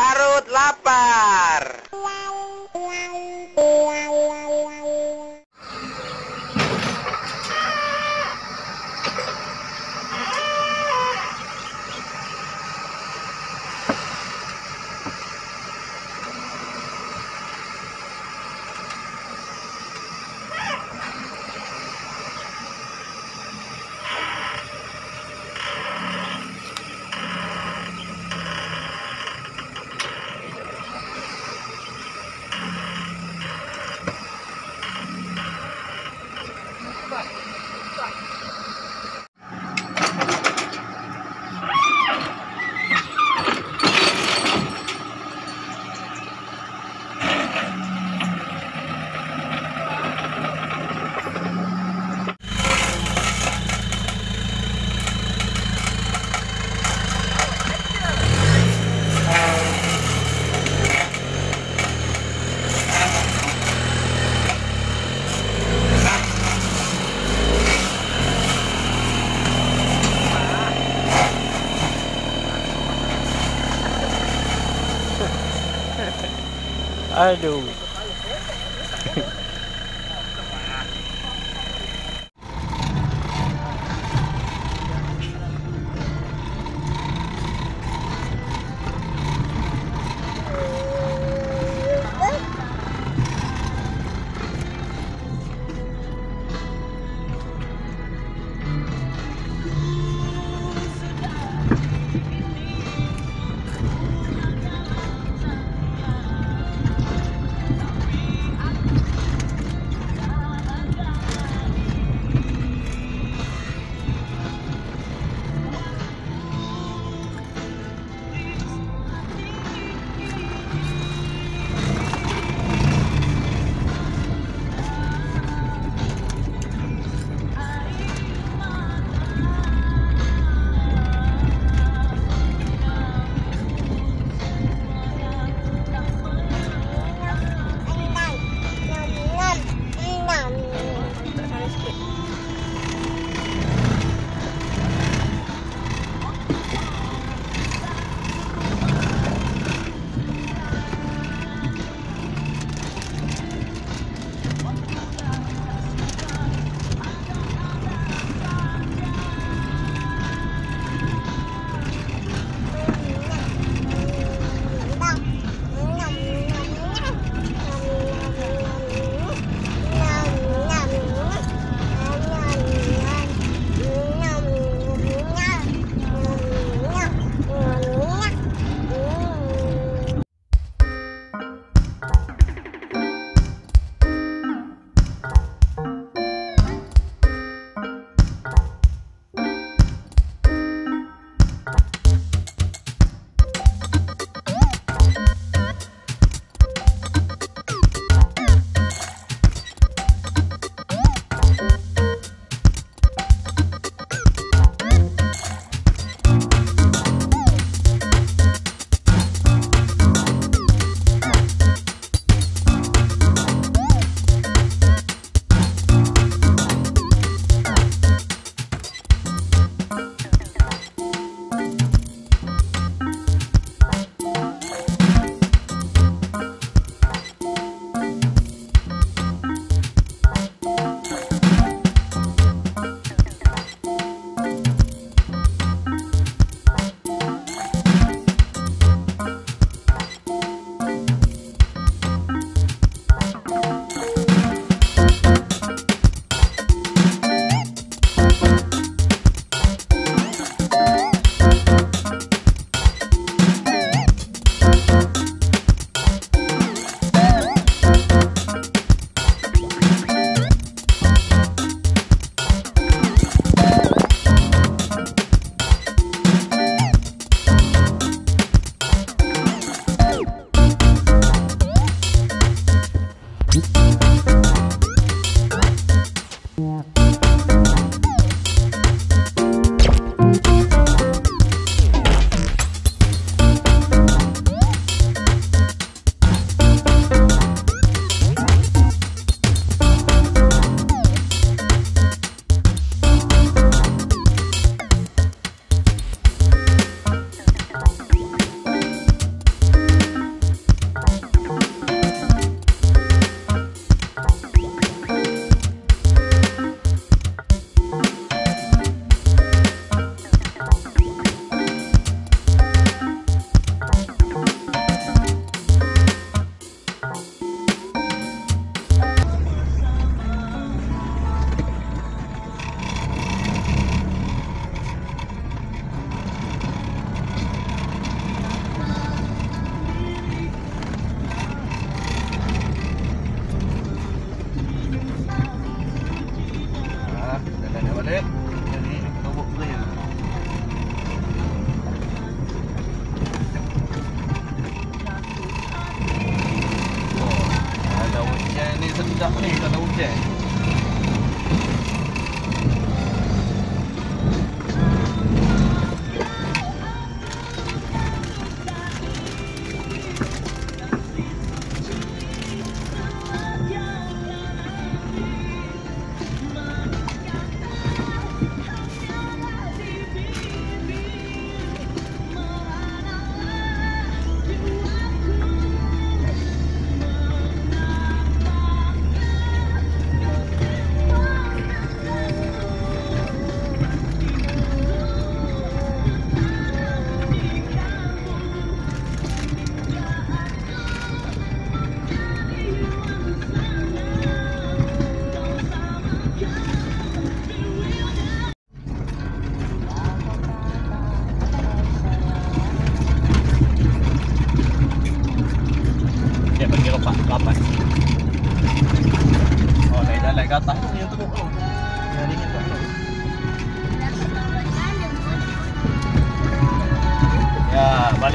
Parut lapar. I do. day.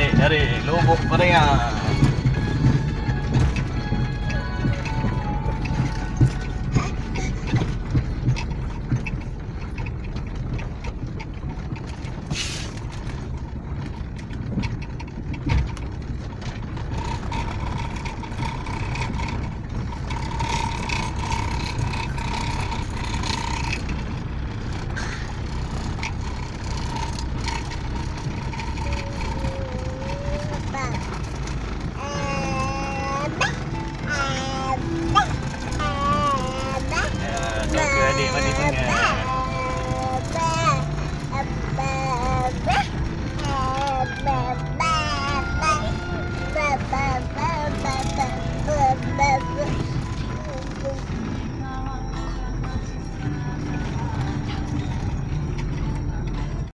Balik dari Lubuk Peringah.